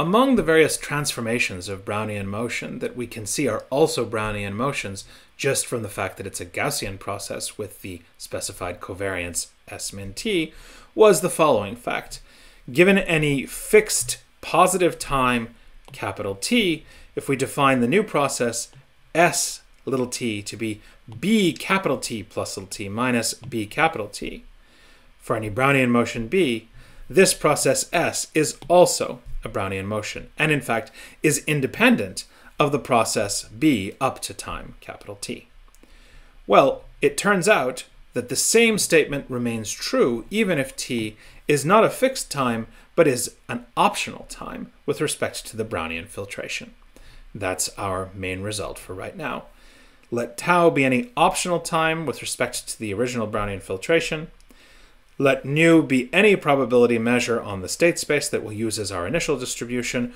Among the various transformations of Brownian motion that we can see are also Brownian motions just from the fact that it's a Gaussian process with the specified covariance S min t was the following fact. Given any fixed positive time capital T, if we define the new process S little t to be B capital T plus little t minus B capital T, for any Brownian motion B, this process S is also a Brownian motion, and in fact is independent of the process B up to time capital T. Well, it turns out that the same statement remains true even if t is not a fixed time but is an optional time with respect to the Brownian filtration. That's our main result for right now. Let tau be any optional time with respect to the original Brownian filtration. Let nu be any probability measure on the state space that we'll use as our initial distribution,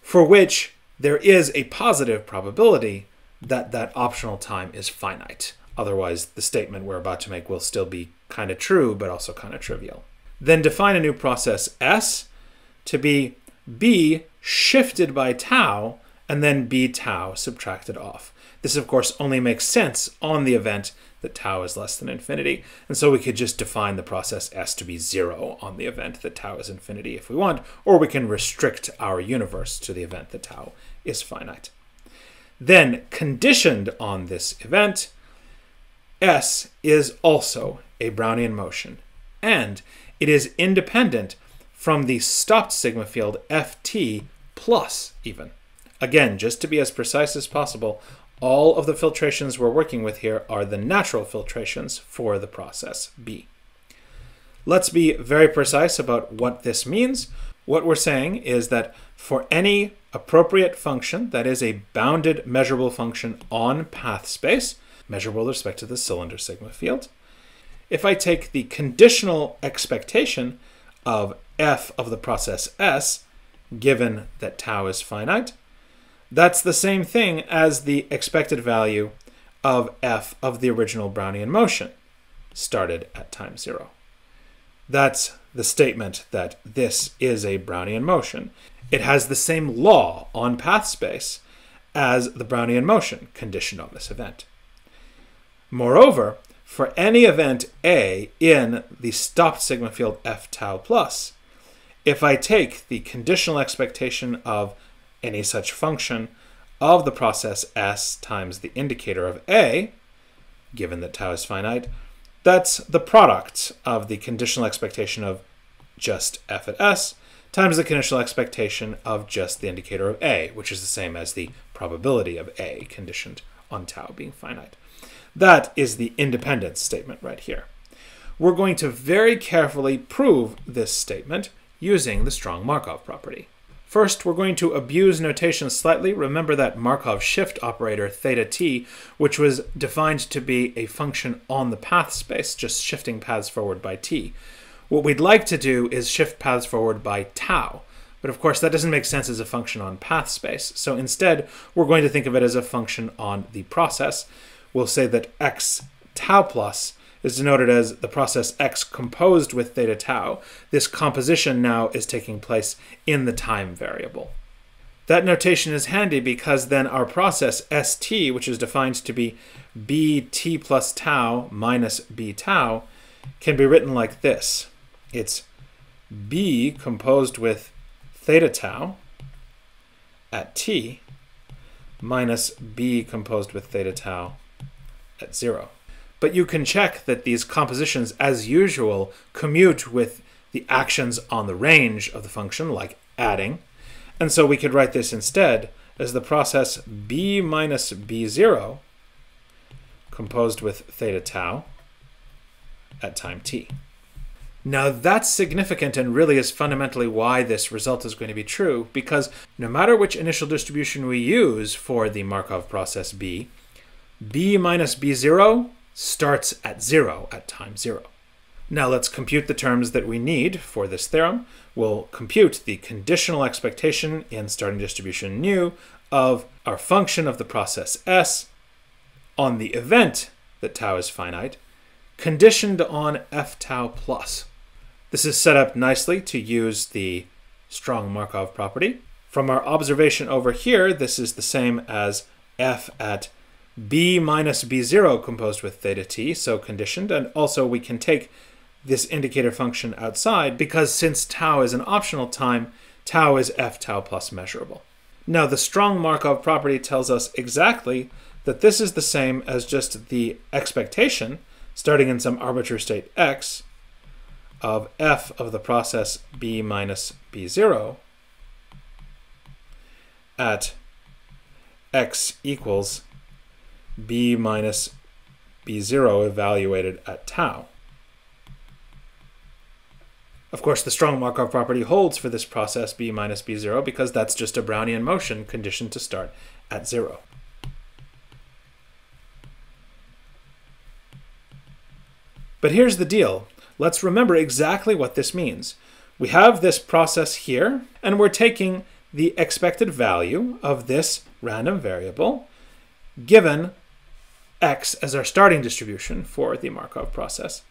for which there is a positive probability that that optional time is finite. Otherwise, the statement we're about to make will still be kind of true, but also kind of trivial. Then define a new process S to be B shifted by tau and then B tau subtracted off. This, of course, only makes sense on the event that tau is less than infinity. And so we could just define the process S to be zero on the event that tau is infinity if we want, or we can restrict our universe to the event that tau is finite. Then, conditioned on this event, S is also a Brownian motion, and it is independent from the stopped sigma field Ft plus even. Again, just to be as precise as possible, all of the filtrations we're working with here are the natural filtrations for the process B. Let's be very precise about what this means. What we're saying is that for any appropriate function that is a bounded measurable function on path space, measurable with respect to the cylinder sigma field. If I take the conditional expectation of f of the process S, given that tau is finite, that's the same thing as the expected value of f of the original Brownian motion, started at time zero. That's the statement that this is a Brownian motion. It has the same law on path space as the Brownian motion conditioned on this event. Moreover, for any event A in the stopped sigma field f tau plus, if I take the conditional expectation of any such function of the process S times the indicator of A, given that tau is finite, that's the product of the conditional expectation of just f at S times the conditional expectation of just the indicator of A, which is the same as the probability of A conditioned on tau being finite. That is the independence statement right here. We're going to very carefully prove this statement using the strong Markov property. First, we're going to abuse notation slightly. Remember that Markov shift operator theta t, which was defined to be a function on the path space, just shifting paths forward by t. What we'd like to do is shift paths forward by tau. But of course, that doesn't make sense as a function on path space. So instead, we're going to think of it as a function on the process we'll say that x tau plus is denoted as the process x composed with theta tau. This composition now is taking place in the time variable. That notation is handy because then our process st, which is defined to be bt plus tau minus b tau, can be written like this. It's b composed with theta tau at t minus b composed with theta tau at zero. But you can check that these compositions, as usual, commute with the actions on the range of the function, like adding. And so we could write this instead as the process b minus b0 composed with theta tau at time t. Now that's significant and really is fundamentally why this result is going to be true, because no matter which initial distribution we use for the Markov process b, b minus b0 starts at 0 at time 0. Now let's compute the terms that we need for this theorem. We'll compute the conditional expectation in starting distribution nu of our function of the process s on the event that tau is finite, conditioned on f tau plus. This is set up nicely to use the strong Markov property. From our observation over here, this is the same as f at b minus b0 composed with theta t, so conditioned, and also we can take this indicator function outside because since tau is an optional time, tau is f tau plus measurable. Now the strong Markov property tells us exactly that this is the same as just the expectation, starting in some arbitrary state x, of f of the process b minus b0 at x equals b minus b0 evaluated at tau. Of course, the strong Markov property holds for this process b minus b0 because that's just a Brownian motion conditioned to start at zero. But here's the deal. Let's remember exactly what this means. We have this process here, and we're taking the expected value of this random variable given x as our starting distribution for the Markov process.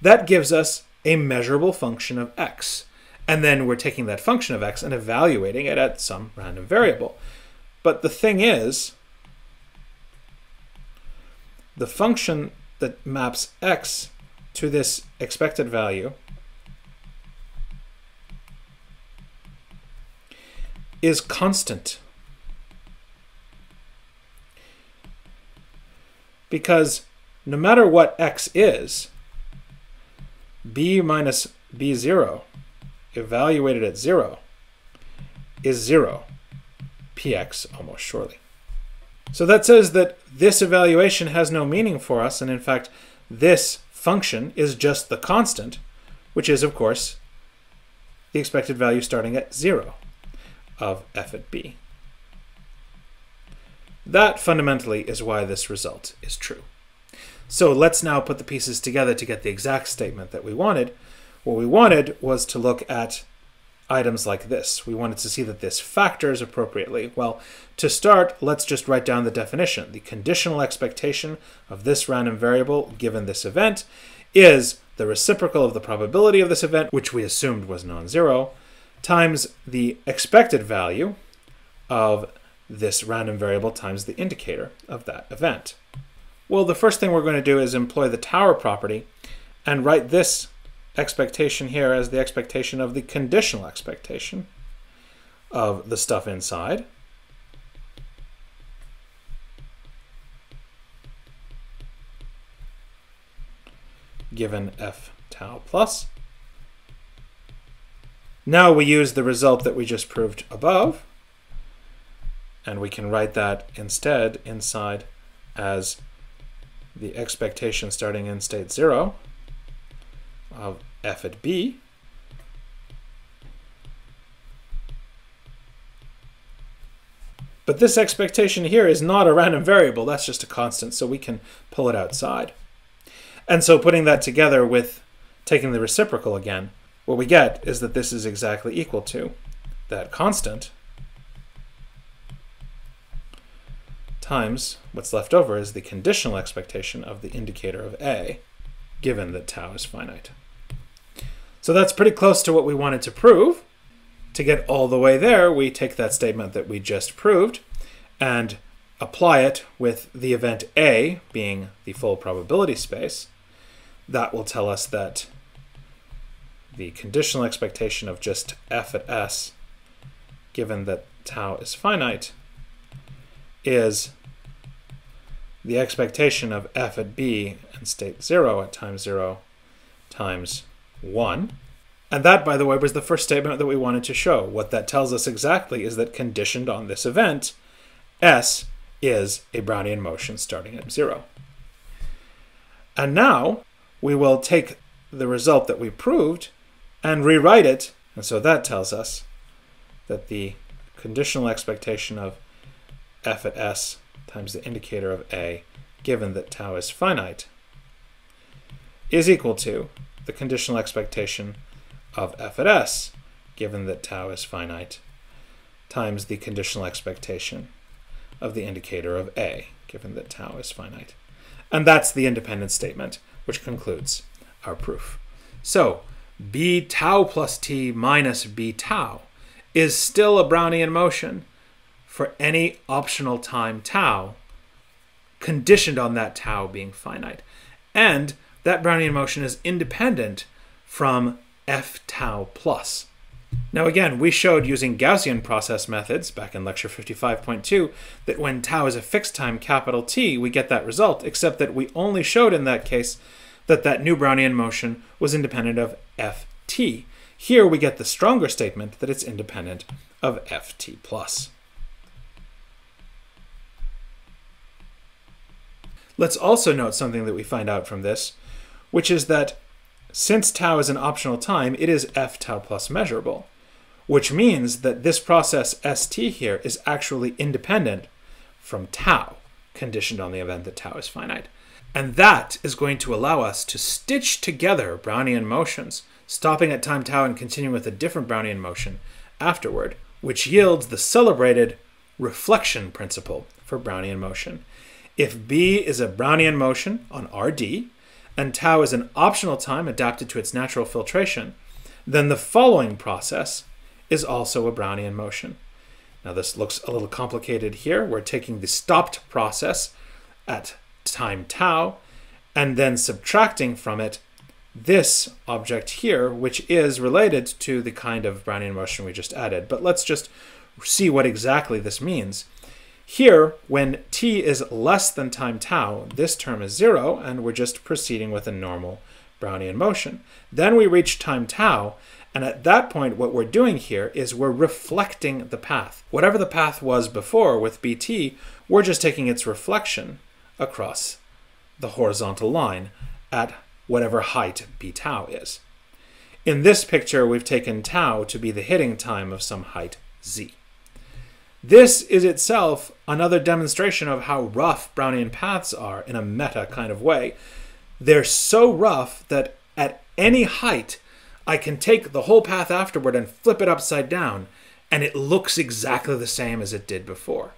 That gives us a measurable function of x. And then we're taking that function of x and evaluating it at some random variable. But the thing is, the function that maps x to this expected value is constant. Because no matter what x is, b minus b0 evaluated at 0 is 0, px almost surely. So that says that this evaluation has no meaning for us, and in fact, this function is just the constant, which is, of course, the expected value starting at 0 of f at b. That fundamentally is why this result is true. So let's now put the pieces together to get the exact statement that we wanted. What we wanted was to look at items like this. We wanted to see that this factors appropriately. Well, to start, let's just write down the definition. The conditional expectation of this random variable given this event is the reciprocal of the probability of this event, which we assumed was non-zero, times the expected value of this random variable times the indicator of that event. Well, the first thing we're going to do is employ the tower property and write this expectation here as the expectation of the conditional expectation of the stuff inside. given f tau plus. Now we use the result that we just proved above, and we can write that instead inside as the expectation starting in state 0 of f at b But this expectation here is not a random variable, that's just a constant, so we can pull it outside. And so putting that together with taking the reciprocal again, what we get is that this is exactly equal to that constant times what's left over is the conditional expectation of the indicator of A, given that tau is finite. So that's pretty close to what we wanted to prove. To get all the way there, we take that statement that we just proved and apply it with the event A being the full probability space. That will tell us that the conditional expectation of just f at s, given that tau is finite, is the expectation of f at b and state 0 at time 0 times 1. And that, by the way, was the first statement that we wanted to show. What that tells us exactly is that conditioned on this event, S is a Brownian motion starting at 0. And now we will take the result that we proved and rewrite it. And so that tells us that the conditional expectation of f at s times the indicator of a, given that tau is finite, is equal to the conditional expectation of f at s, given that tau is finite, times the conditional expectation of the indicator of a, given that tau is finite. And that's the independent statement, which concludes our proof. So, b tau plus t minus b tau is still a Brownian motion for any optional time tau, conditioned on that tau being finite. And that Brownian motion is independent from f tau plus. Now again, we showed using Gaussian process methods back in lecture 55.2 that when tau is a fixed time capital T, we get that result, except that we only showed in that case that that new Brownian motion was independent of ft. Here we get the stronger statement that it's independent of ft plus. Let's also note something that we find out from this, which is that since tau is an optional time, it is f tau plus measurable, which means that this process st here is actually independent from tau, conditioned on the event that tau is finite. And that is going to allow us to stitch together Brownian motions, stopping at time tau and continuing with a different Brownian motion afterward, which yields the celebrated reflection principle for Brownian motion. If B is a Brownian motion on RD, and tau is an optional time adapted to its natural filtration, then the following process is also a Brownian motion. Now this looks a little complicated here. We're taking the stopped process at time tau and then subtracting from it this object here, which is related to the kind of Brownian motion we just added. But let's just see what exactly this means. Here, when t is less than time tau, this term is zero, and we're just proceeding with a normal Brownian motion. Then we reach time tau, and at that point, what we're doing here is we're reflecting the path. Whatever the path was before with bt, we're just taking its reflection across the horizontal line at whatever height b tau is. In this picture, we've taken tau to be the hitting time of some height z. This is itself another demonstration of how rough Brownian paths are in a meta kind of way. They're so rough that at any height, I can take the whole path afterward and flip it upside down, and it looks exactly the same as it did before.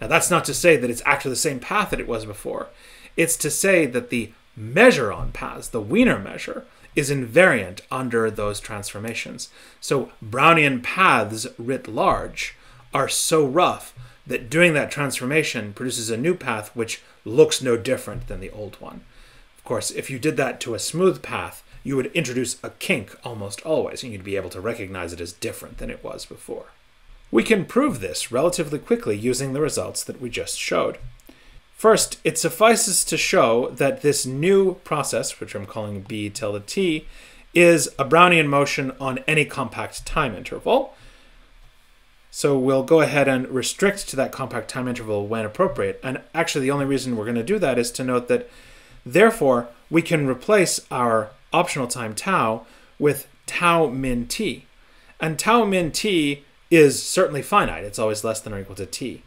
Now, that's not to say that it's actually the same path that it was before. It's to say that the measure on paths, the Wiener measure, is invariant under those transformations. So Brownian paths writ large are so rough that doing that transformation produces a new path which looks no different than the old one. Of course, if you did that to a smooth path, you would introduce a kink almost always, and you'd be able to recognize it as different than it was before. We can prove this relatively quickly using the results that we just showed. First, it suffices to show that this new process, which I'm calling b tilde t, is a Brownian motion on any compact time interval, so we'll go ahead and restrict to that compact time interval when appropriate. And actually, the only reason we're going to do that is to note that, therefore, we can replace our optional time tau with tau min t. And tau min t is certainly finite. It's always less than or equal to t.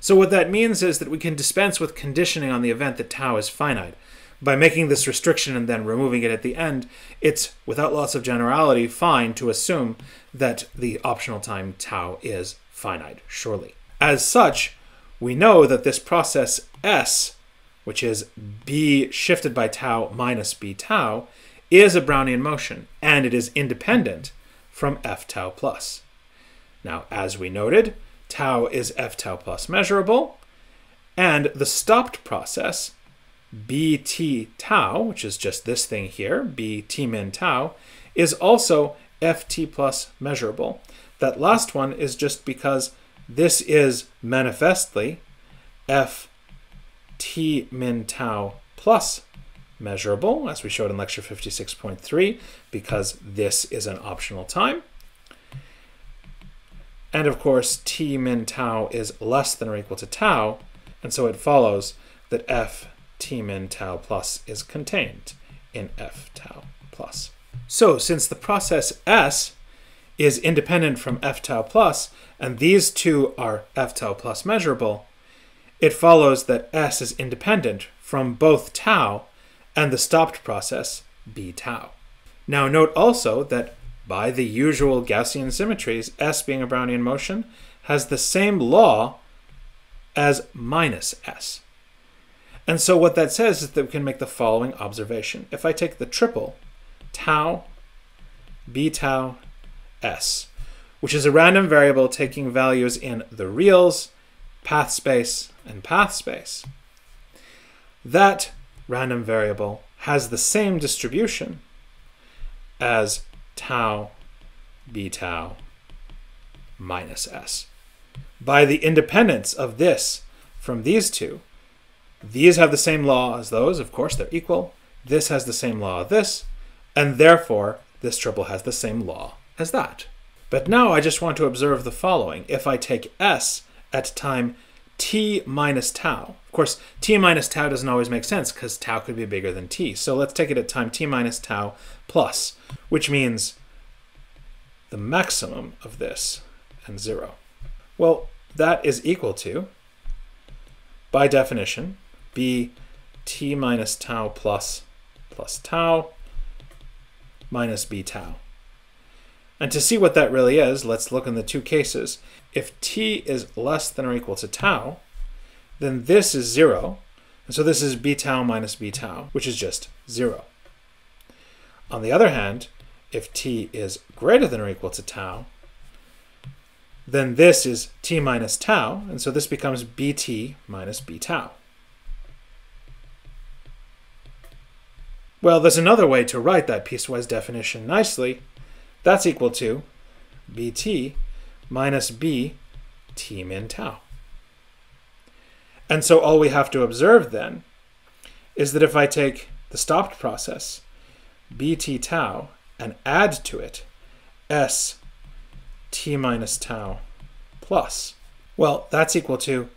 So what that means is that we can dispense with conditioning on the event that tau is finite. By making this restriction and then removing it at the end, it's, without loss of generality, fine to assume that the optional time tau is finite, surely. As such, we know that this process S, which is b shifted by tau minus b tau, is a Brownian motion, and it is independent from f tau plus. Now, as we noted, tau is f tau plus measurable, and the stopped process, bt tau, which is just this thing here, bt min tau, is also ft plus measurable. That last one is just because this is manifestly ft min tau plus measurable, as we showed in lecture 56.3, because this is an optional time. And of course, t min tau is less than or equal to tau, and so it follows that f t min tau plus is contained in f tau plus. So since the process S is independent from f tau plus, and these two are f tau plus measurable, it follows that S is independent from both tau and the stopped process b tau. Now note also that by the usual Gaussian symmetries, S being a Brownian motion has the same law as minus S. And so what that says is that we can make the following observation. If I take the triple tau, b tau, s. which is a random variable taking values in the reals, path space, and path space. That random variable has the same distribution as tau b tau minus s. By the independence of this from these two, these have the same law as those, of course, they're equal. This has the same law as this, and therefore this triple has the same law as that. But now I just want to observe the following. If I take s at time t minus tau, of course, t minus tau doesn't always make sense because tau could be bigger than t. So let's take it at time t minus tau plus, which means the maximum of this and 0. Well, that is equal to, by definition, b t minus tau plus plus tau minus b tau. And to see what that really is, let's look in the two cases. If t is less than or equal to tau, then this is 0. And so this is b tau minus b tau, which is just 0. On the other hand, if t is greater than or equal to tau, then this is t minus tau, and so this becomes bt minus b tau. Well, there's another way to write that piecewise definition nicely. That's equal to bt minus b t min tau. And so all we have to observe then is that if I take the stopped process, bt tau, and add to it s t minus tau plus, well, that's equal to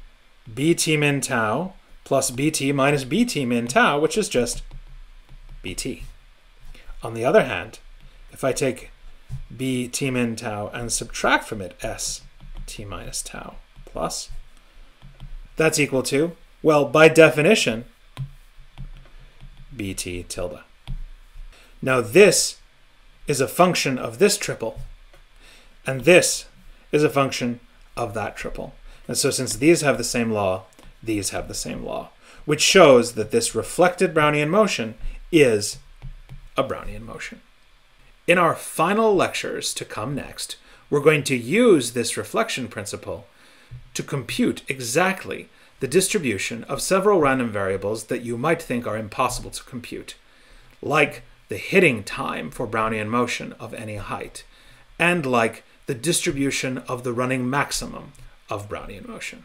bt min tau plus bt minus bt min tau, which is just bt. On the other hand, if I take b t min tau and subtract from it s t minus tau plus, that's equal to, well, by definition, bt tilde. Now this is a function of this triple, and this is a function of that triple. And so since these have the same law, these have the same law, which shows that this reflected Brownian motion is a Brownian motion. In our final lectures to come next, we're going to use this reflection principle to compute exactly the distribution of several random variables that you might think are impossible to compute, like the hitting time for Brownian motion of any height, and like the distribution of the running maximum of Brownian motion.